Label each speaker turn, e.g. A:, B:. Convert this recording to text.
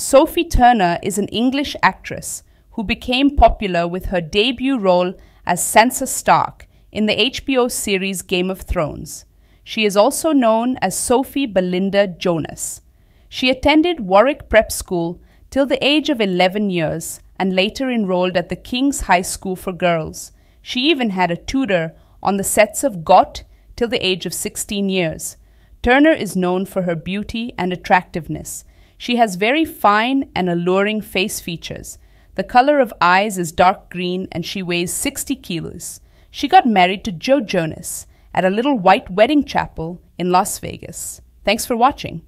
A: Sophie Turner is an English actress who became popular with her debut role as Sansa Stark in the HBO series Game of Thrones. She is also known as Sophie Belinda Jonas. She attended Warwick Prep School till the age of 11 years and later enrolled at the King's High School for Girls. She even had a tutor on the sets of Got till the age of 16 years. Turner is known for her beauty and attractiveness. She has very fine and alluring face features. The color of eyes is dark green and she weighs 60 kilos. She got married to Joe Jonas at a little white wedding chapel in Las Vegas. Thanks for watching.